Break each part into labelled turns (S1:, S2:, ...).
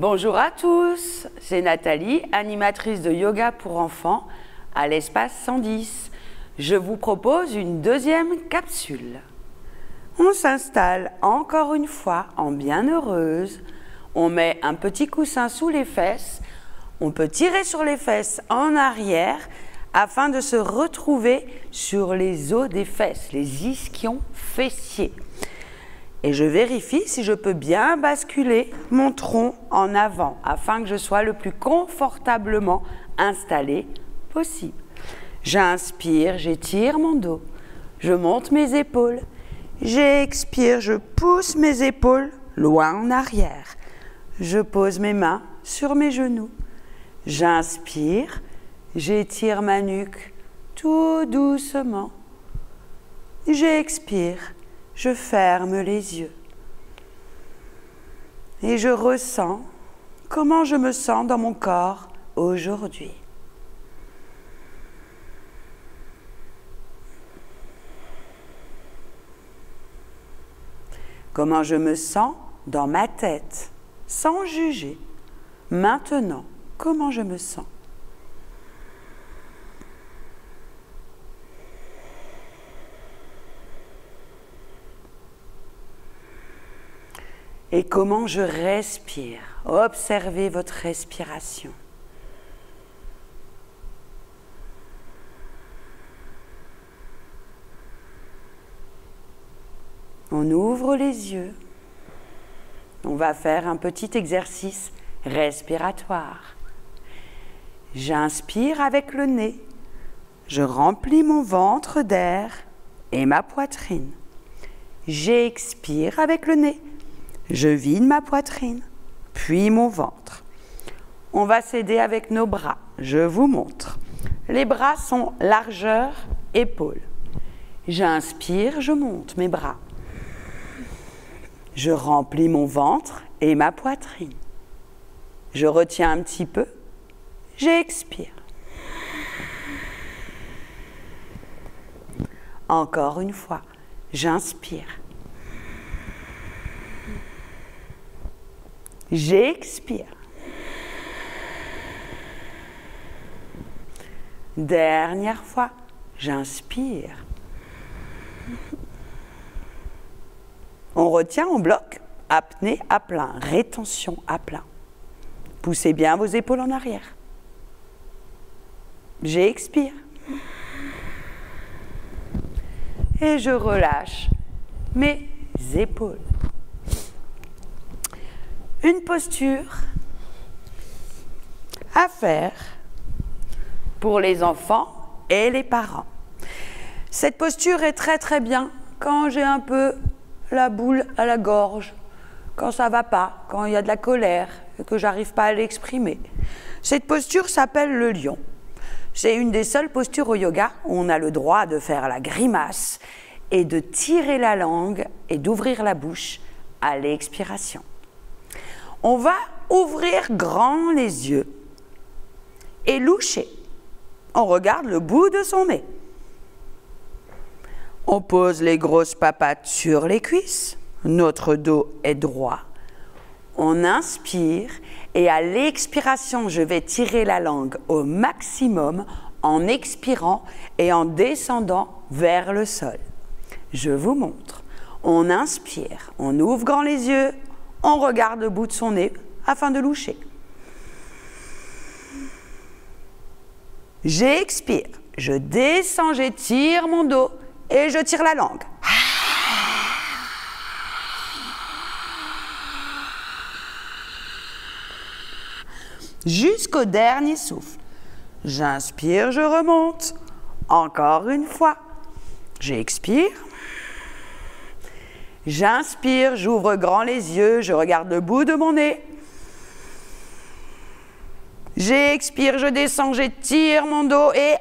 S1: Bonjour à tous, c'est Nathalie, animatrice de yoga pour enfants à l'espace 110. Je vous propose une deuxième capsule. On s'installe encore une fois en bienheureuse. On met un petit coussin sous les fesses. On peut tirer sur les fesses en arrière afin de se retrouver sur les os des fesses, les ischions fessiers. Et je vérifie si je peux bien basculer mon tronc en avant afin que je sois le plus confortablement installé possible. J'inspire, j'étire mon dos, je monte mes épaules, j'expire, je pousse mes épaules loin en arrière. Je pose mes mains sur mes genoux. J'inspire, j'étire ma nuque tout doucement. J'expire, je ferme les yeux. Et je ressens comment je me sens dans mon corps aujourd'hui. Comment je me sens dans ma tête, sans juger. Maintenant, comment je me sens et comment je respire. Observez votre respiration. On ouvre les yeux. On va faire un petit exercice respiratoire. J'inspire avec le nez. Je remplis mon ventre d'air et ma poitrine. J'expire avec le nez. Je vide ma poitrine, puis mon ventre. On va s'aider avec nos bras. Je vous montre. Les bras sont largeur épaule. J'inspire, je monte mes bras. Je remplis mon ventre et ma poitrine. Je retiens un petit peu. J'expire. Encore une fois, j'inspire. J'expire. Dernière fois, j'inspire. On retient, on bloque. Apnée à plein, rétention à plein. Poussez bien vos épaules en arrière. J'expire. Et je relâche mes épaules une posture à faire pour les enfants et les parents. Cette posture est très très bien quand j'ai un peu la boule à la gorge, quand ça va pas, quand il y a de la colère et que j'arrive pas à l'exprimer. Cette posture s'appelle le lion. C'est une des seules postures au yoga où on a le droit de faire la grimace et de tirer la langue et d'ouvrir la bouche à l'expiration on va ouvrir grand les yeux et loucher. On regarde le bout de son nez. On pose les grosses papates sur les cuisses. Notre dos est droit. On inspire et à l'expiration, je vais tirer la langue au maximum en expirant et en descendant vers le sol. Je vous montre. On inspire, on ouvre grand les yeux, on regarde le bout de son nez afin de loucher. J'expire, je descends, j'étire mon dos et je tire la langue. Jusqu'au dernier souffle. J'inspire, je remonte. Encore une fois. J'expire. J'inspire, j'ouvre grand les yeux, je regarde le bout de mon nez. J'expire, je descends, j'étire mon dos et...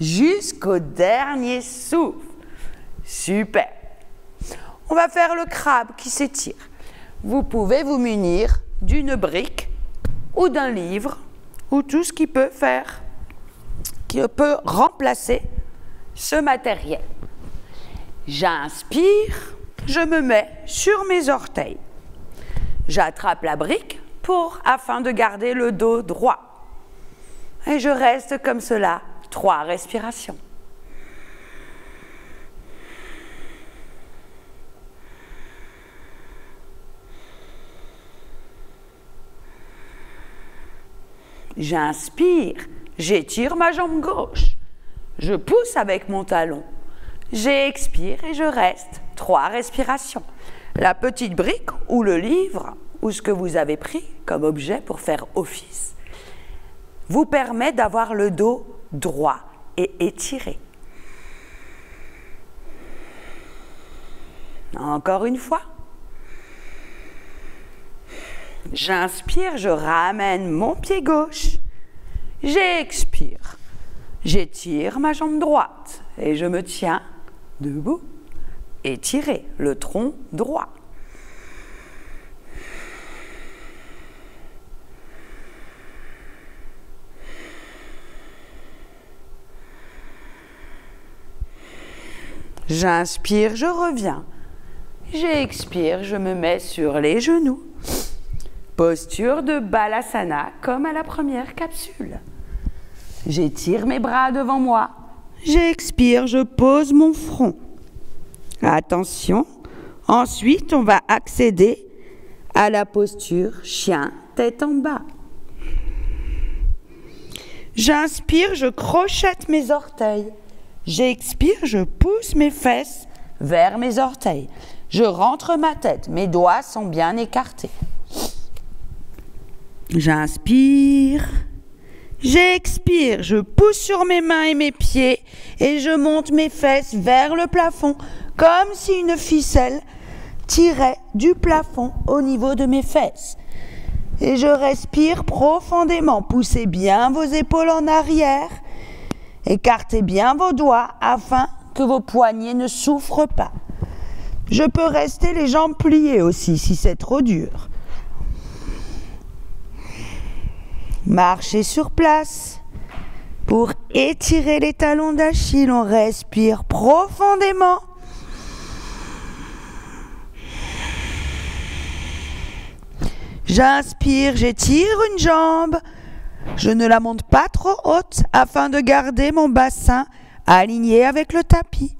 S1: Jusqu'au dernier souffle. Super. On va faire le crabe qui s'étire. Vous pouvez vous munir d'une brique ou d'un livre ou tout ce qui peut faire, qui peut remplacer ce matériel. J'inspire, je me mets sur mes orteils. J'attrape la brique pour, afin de garder le dos droit. Et je reste comme cela, trois respirations. J'inspire, j'étire ma jambe gauche. Je pousse avec mon talon. J'expire et je reste. Trois respirations. La petite brique ou le livre ou ce que vous avez pris comme objet pour faire office vous permet d'avoir le dos droit et étiré. Encore une fois. J'inspire, je ramène mon pied gauche. J'expire. J'étire ma jambe droite et je me tiens debout. Étirez le tronc droit. J'inspire, je reviens. J'expire, je me mets sur les genoux. Posture de Balasana comme à la première capsule. J'étire mes bras devant moi. J'expire, je pose mon front. Attention. Ensuite, on va accéder à la posture chien tête en bas. J'inspire, je crochette mes orteils. J'expire, je pousse mes fesses vers mes orteils. Je rentre ma tête, mes doigts sont bien écartés. J'inspire. J'expire, je pousse sur mes mains et mes pieds et je monte mes fesses vers le plafond comme si une ficelle tirait du plafond au niveau de mes fesses. Et je respire profondément. Poussez bien vos épaules en arrière. Écartez bien vos doigts afin que vos poignets ne souffrent pas. Je peux rester les jambes pliées aussi si c'est trop dur. Marchez sur place. Pour étirer les talons d'Achille, on respire profondément. J'inspire, j'étire une jambe. Je ne la monte pas trop haute afin de garder mon bassin aligné avec le tapis.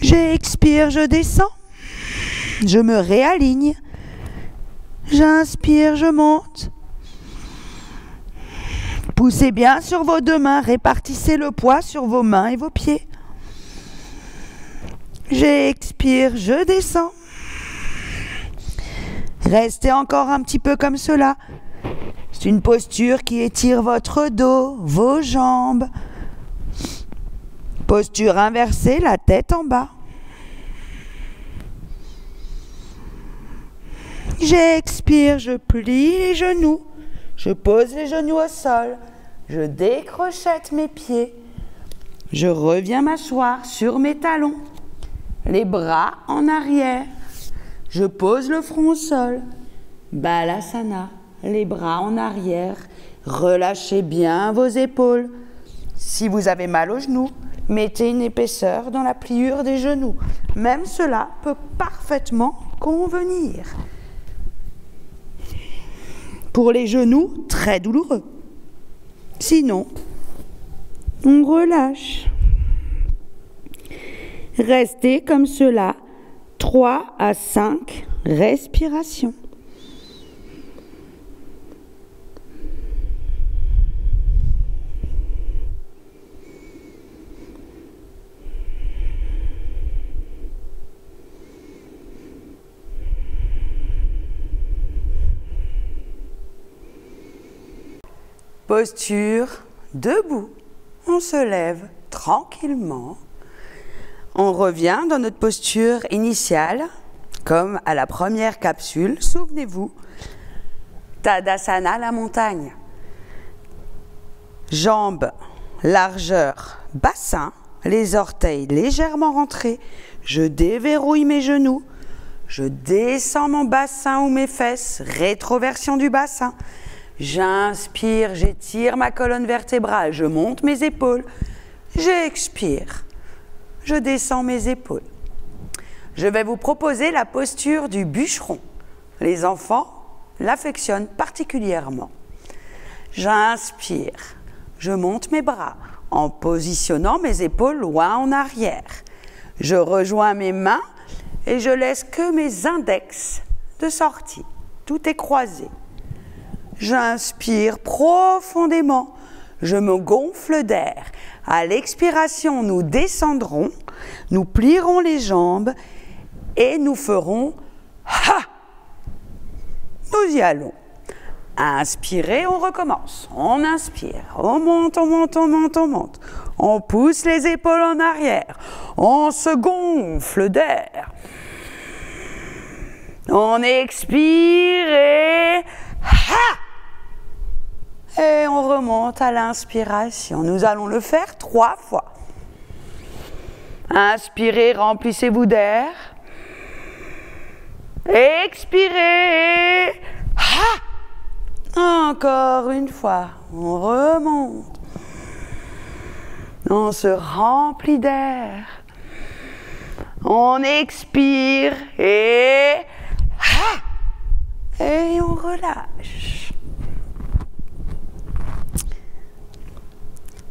S1: J'expire, je descends. Je me réaligne. J'inspire, je monte. Poussez bien sur vos deux mains, répartissez le poids sur vos mains et vos pieds. J'expire, je descends. Restez encore un petit peu comme cela. C'est une posture qui étire votre dos, vos jambes. Posture inversée, la tête en bas. J'expire, je plie les genoux, je pose les genoux au sol, je décrochette mes pieds, je reviens m'asseoir sur mes talons, les bras en arrière, je pose le front au sol, balasana, les bras en arrière, relâchez bien vos épaules. Si vous avez mal aux genoux, mettez une épaisseur dans la pliure des genoux. Même cela peut parfaitement convenir. Pour les genoux, très douloureux. Sinon, on relâche. Restez comme cela 3 à 5 respirations. Posture debout. On se lève tranquillement. On revient dans notre posture initiale, comme à la première capsule. Souvenez-vous, Tadasana, la montagne. Jambes, largeur, bassin, les orteils légèrement rentrés. Je déverrouille mes genoux. Je descends mon bassin ou mes fesses, rétroversion du bassin. J'inspire, j'étire ma colonne vertébrale, je monte mes épaules, J'expire. Je descends mes épaules. Je vais vous proposer la posture du bûcheron. Les enfants l'affectionnent particulièrement. J'inspire. Je monte mes bras en positionnant mes épaules loin en arrière. Je rejoins mes mains et je laisse que mes index de sortie. Tout est croisé. J'inspire profondément. Je me gonfle d'air. À l'expiration, nous descendrons, nous plierons les jambes et nous ferons ha. Nous y allons. Inspirez, on recommence. On inspire, on monte, on monte, on monte, on monte. On pousse les épaules en arrière. On se gonfle d'air. On expire et ha Et on remonte à l'inspiration. Nous allons le faire trois fois. Inspirez, remplissez-vous d'air. Expirez. Ha Encore une fois, on remonte. On se remplit d'air. On expire et ha Et on relâche.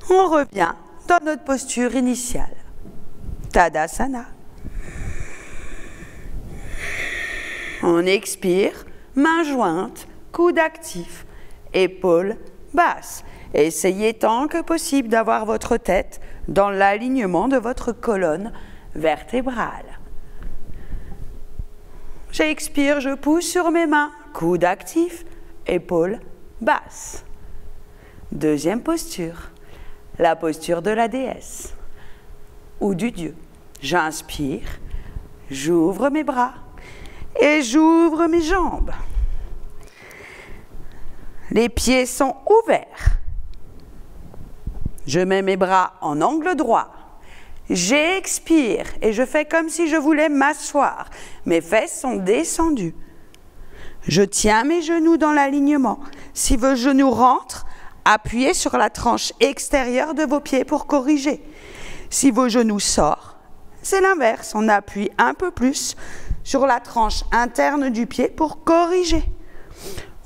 S1: On revient dans notre posture initiale. Tadasana. On expire, main jointe, coude actif, épaules basses. Essayez tant que possible d'avoir votre tête dans l'alignement de votre colonne vertébrale. J'expire, je pousse sur mes mains, coude actif, épaules basses. Deuxième posture, la posture de la déesse ou du dieu. J'inspire, j'ouvre mes bras, et j'ouvre mes jambes. Les pieds sont ouverts. Je mets mes bras en angle droit. J'expire et je fais comme si je voulais m'asseoir. Mes fesses sont descendues. Je tiens mes genoux dans l'alignement. Si vos genoux rentrent, appuyez sur la tranche extérieure de vos pieds pour corriger. Si vos genoux sortent, c'est l'inverse. On appuie un peu plus sur la tranche interne du pied pour corriger.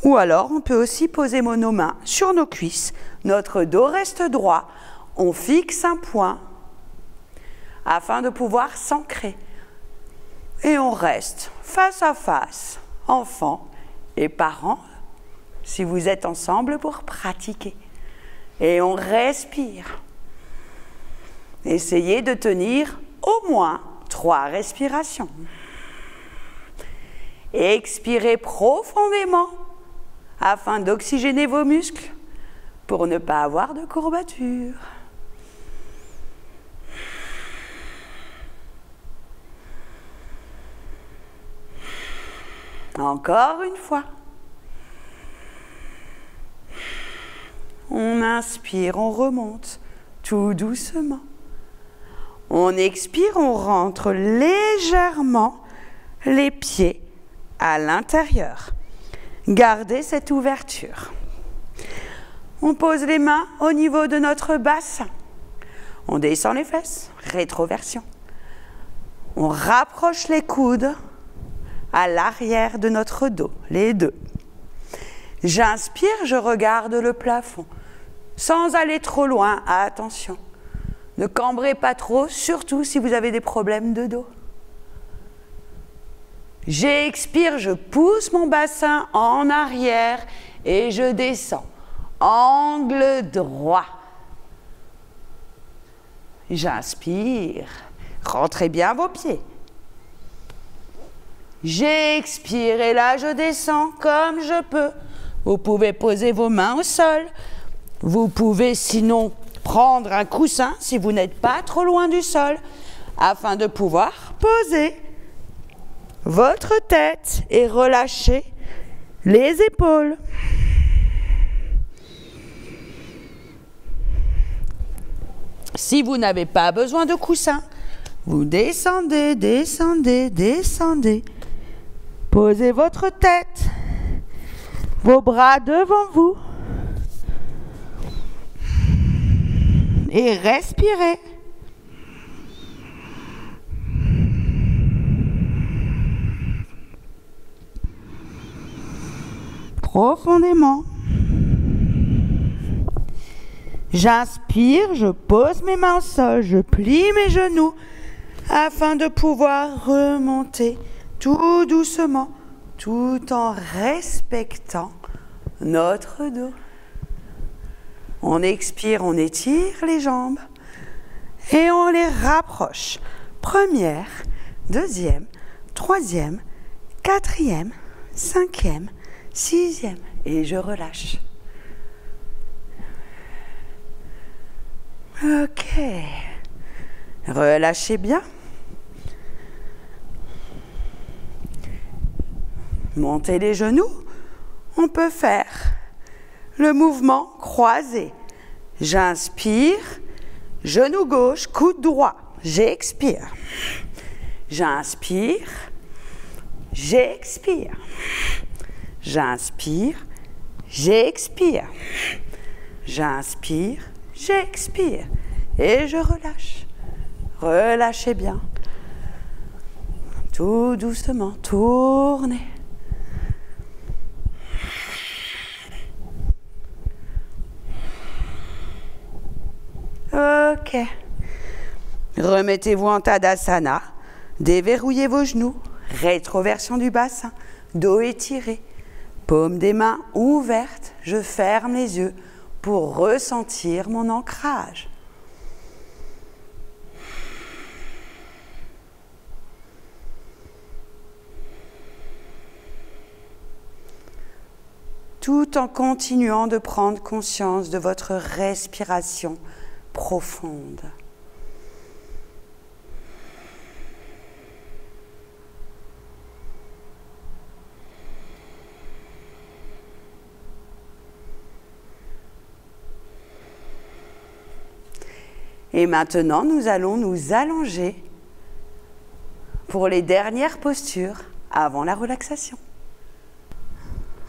S1: Ou alors, on peut aussi poser nos mains sur nos cuisses. Notre dos reste droit. On fixe un point afin de pouvoir s'ancrer. Et on reste face à face, enfants et parents, si vous êtes ensemble pour pratiquer. Et on respire. Essayez de tenir au moins trois respirations. Expirez profondément afin d'oxygéner vos muscles pour ne pas avoir de courbatures. Encore une fois. On inspire, on remonte tout doucement. On expire, on rentre légèrement les pieds à l'intérieur. Gardez cette ouverture. On pose les mains au niveau de notre bassin. On descend les fesses, rétroversion. On rapproche les coudes à l'arrière de notre dos, les deux. J'inspire, je regarde le plafond, sans aller trop loin. Attention, ne cambrez pas trop, surtout si vous avez des problèmes de dos. J'expire, je pousse mon bassin en arrière et je descends. Angle droit. J'inspire. Rentrez bien vos pieds. J'expire et là je descends comme je peux. Vous pouvez poser vos mains au sol. Vous pouvez sinon prendre un coussin si vous n'êtes pas trop loin du sol afin de pouvoir poser votre tête et relâchez les épaules. Si vous n'avez pas besoin de coussin, vous descendez, descendez, descendez. Posez votre tête, vos bras devant vous. et respirez. Profondément. J'inspire, je pose mes mains au sol, je plie mes genoux afin de pouvoir remonter tout doucement tout en respectant notre dos. On expire, on étire les jambes et on les rapproche. Première, deuxième, troisième, quatrième, cinquième, sixième. Et je relâche. Ok. Relâchez bien. Montez les genoux. On peut faire le mouvement croisé. J'inspire, genou gauche, coude droit. J'expire. J'inspire, j'expire. J'inspire, j'expire. J'inspire, j'expire. Et je relâche. Relâchez bien. Tout doucement, tournez. Ok. Remettez-vous en Tadasana. Déverrouillez vos genoux. Rétroversion du bassin. Dos étiré. Paume des mains ouvertes. Je ferme les yeux pour ressentir mon ancrage. tout en continuant de prendre conscience de votre respiration profonde. Et maintenant, nous allons nous allonger pour les dernières postures avant la relaxation.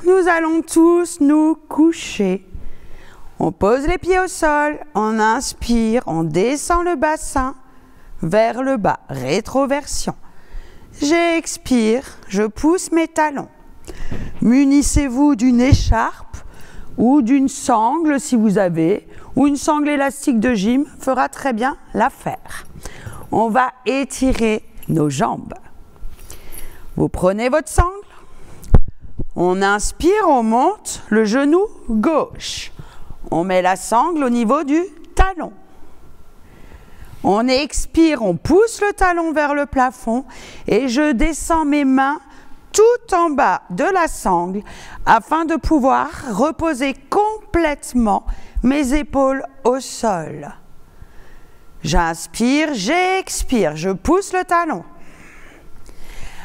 S1: Nous allons tous nous coucher on pose les pieds au sol, on inspire, on descend le bassin vers le bas, rétroversion. J'expire, je pousse mes talons. Munissez-vous d'une écharpe ou d'une sangle si vous avez, ou une sangle élastique de gym fera très bien l'affaire. On va étirer nos jambes. Vous prenez votre sangle, on inspire, on monte le genou gauche. On met la sangle au niveau du talon. On expire, on pousse le talon vers le plafond et je descends mes mains tout en bas de la sangle afin de pouvoir reposer complètement mes épaules au sol. J'inspire, j'expire, je pousse le talon.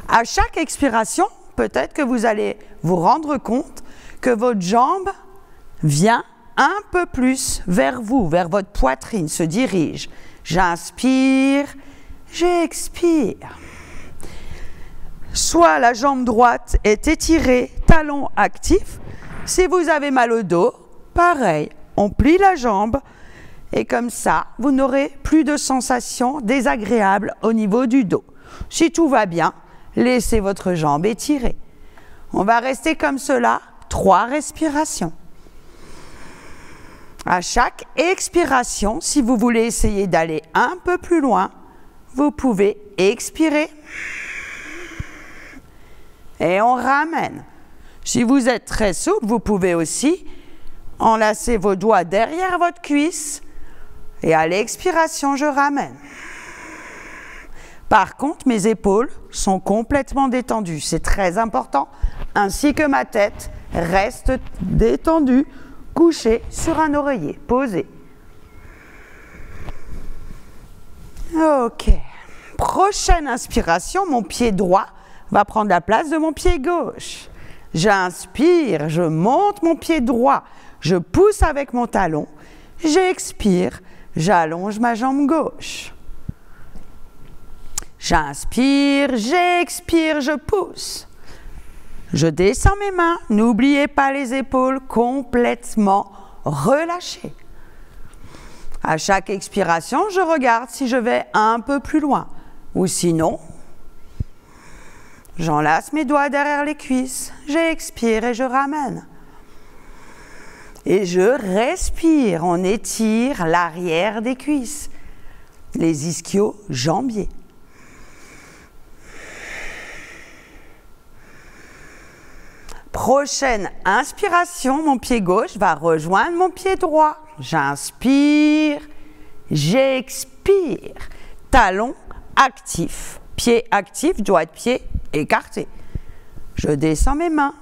S1: À chaque expiration, peut-être que vous allez vous rendre compte que votre jambe vient un peu plus vers vous, vers votre poitrine, se dirige. J'inspire, j'expire. Soit la jambe droite est étirée, talon actif. Si vous avez mal au dos, pareil, on plie la jambe et comme ça, vous n'aurez plus de sensations désagréables au niveau du dos. Si tout va bien, laissez votre jambe étirée. On va rester comme cela, trois respirations. À chaque expiration, si vous voulez essayer d'aller un peu plus loin, vous pouvez expirer et on ramène. Si vous êtes très souple, vous pouvez aussi enlacer vos doigts derrière votre cuisse et à l'expiration, je ramène. Par contre, mes épaules sont complètement détendues. C'est très important, ainsi que ma tête reste détendue couché sur un oreiller, posé. Ok. Prochaine inspiration, mon pied droit va prendre la place de mon pied gauche. J'inspire, je monte mon pied droit, je pousse avec mon talon. J'expire, j'allonge ma jambe gauche. J'inspire, j'expire, je pousse. Je descends mes mains, n'oubliez pas les épaules complètement relâchées. À chaque expiration, je regarde si je vais un peu plus loin. Ou sinon, j'enlace mes doigts derrière les cuisses, j'expire et je ramène. Et je respire, on étire l'arrière des cuisses, les ischios jambiers. Prochaine inspiration, mon pied gauche va rejoindre mon pied droit. J'inspire, j'expire. Talon actif, pied actif, doigt de pied écarté. Je descends mes mains,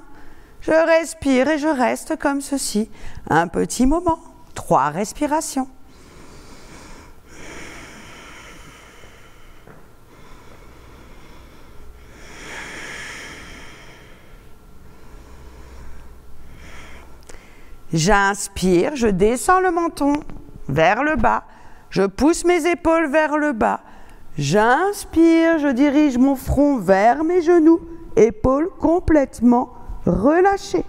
S1: je respire et je reste comme ceci. Un petit moment, trois respirations. J'inspire, je descends le menton vers le bas, je pousse mes épaules vers le bas. J'inspire, je dirige mon front vers mes genoux, épaules complètement relâchées.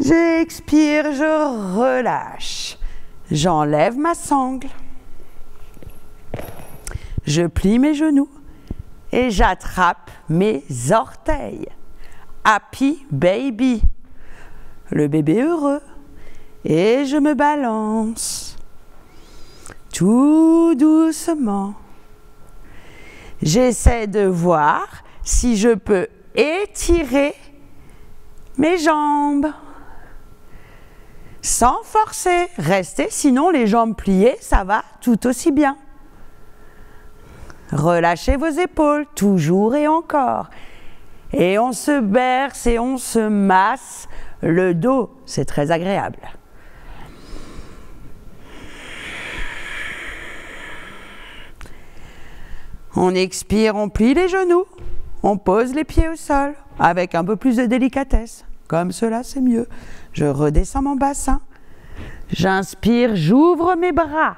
S1: J'expire, je relâche. J'enlève ma sangle. Je plie mes genoux et j'attrape mes orteils. Happy baby le bébé heureux, et je me balance tout doucement. J'essaie de voir si je peux étirer mes jambes sans forcer, rester, sinon les jambes pliées, ça va tout aussi bien. Relâchez vos épaules, toujours et encore. Et on se berce et on se masse le dos, c'est très agréable. On expire, on plie les genoux, on pose les pieds au sol avec un peu plus de délicatesse. Comme cela, c'est mieux. Je redescends mon bassin. J'inspire, j'ouvre mes bras,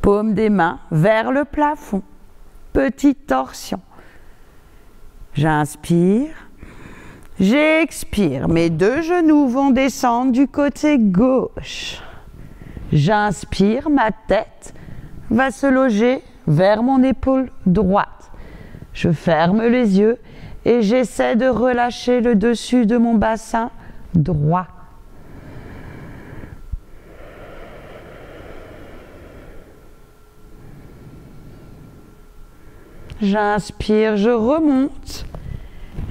S1: paume des mains vers le plafond. Petite torsion. J'inspire, J'expire, mes deux genoux vont descendre du côté gauche. J'inspire, ma tête va se loger vers mon épaule droite. Je ferme les yeux et j'essaie de relâcher le dessus de mon bassin droit. J'inspire, je remonte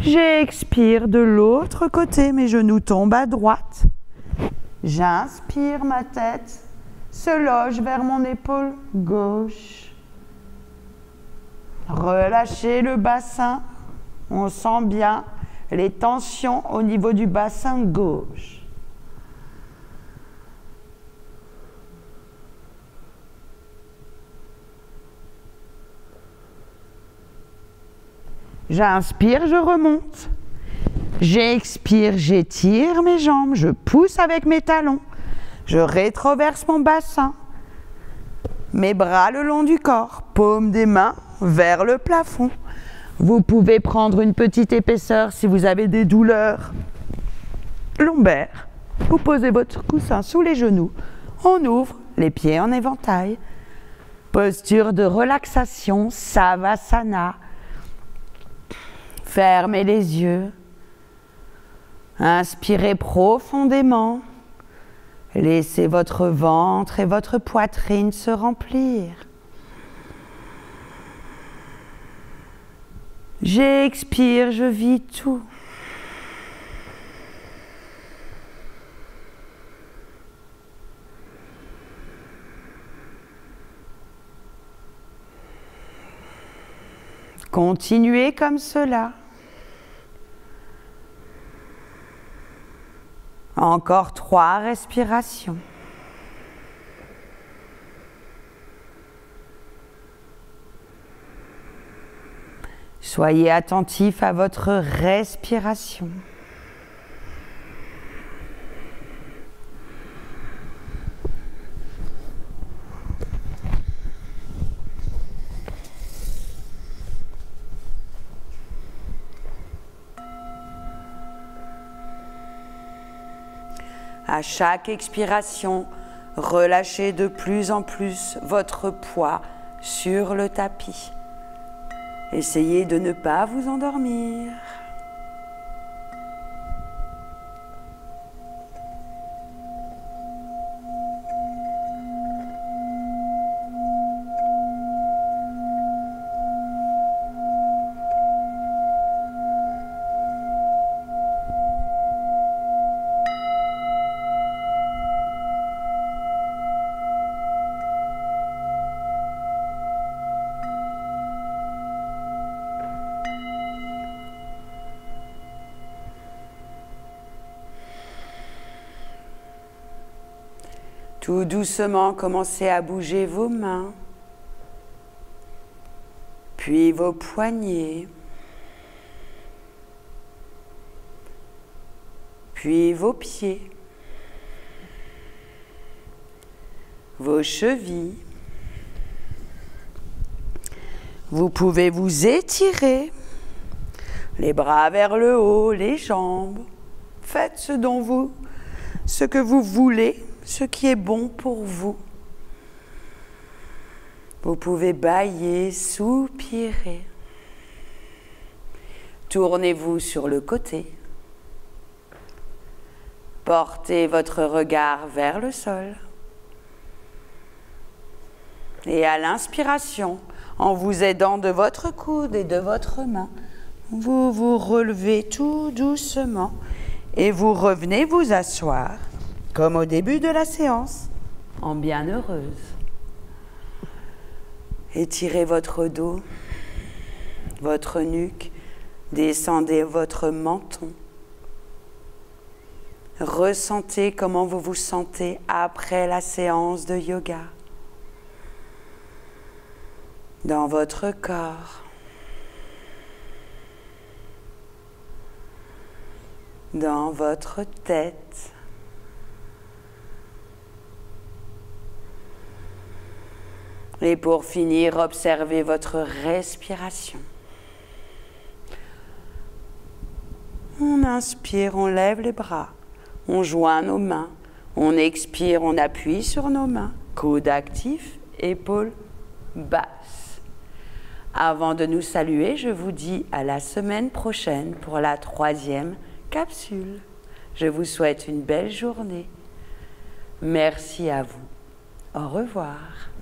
S1: J'expire de l'autre côté, mes genoux tombent à droite. J'inspire, ma tête se loge vers mon épaule gauche. Relâchez le bassin. On sent bien les tensions au niveau du bassin gauche. J'inspire, je remonte. J'expire, j'étire mes jambes, je pousse avec mes talons. Je rétroverse mon bassin. Mes bras le long du corps, paume des mains vers le plafond. Vous pouvez prendre une petite épaisseur si vous avez des douleurs lombaires. Vous posez votre coussin sous les genoux. On ouvre les pieds en éventail. Posture de relaxation, savasana. Fermez les yeux. Inspirez profondément. Laissez votre ventre et votre poitrine se remplir. J'expire, je vis tout. Continuez comme cela. Encore trois respirations. Soyez attentif à votre respiration. À chaque expiration, relâchez de plus en plus votre poids sur le tapis. Essayez de ne pas vous endormir. Tout doucement, commencez à bouger vos mains, puis vos poignets, puis vos pieds, vos chevilles. Vous pouvez vous étirer, les bras vers le haut, les jambes. Faites ce dont vous, ce que vous voulez ce qui est bon pour vous. Vous pouvez bailler, soupirer. Tournez-vous sur le côté. Portez votre regard vers le sol. Et à l'inspiration, en vous aidant de votre coude et de votre main, vous vous relevez tout doucement et vous revenez vous asseoir comme au début de la séance, en bienheureuse. Étirez votre dos, votre nuque, descendez votre menton. Ressentez comment vous vous sentez après la séance de yoga dans votre corps, dans votre tête. Et pour finir, observez votre respiration. On inspire, on lève les bras, on joint nos mains, on expire, on appuie sur nos mains, coude actif, épaules basses. Avant de nous saluer, je vous dis à la semaine prochaine pour la troisième capsule. Je vous souhaite une belle journée. Merci à vous. Au revoir.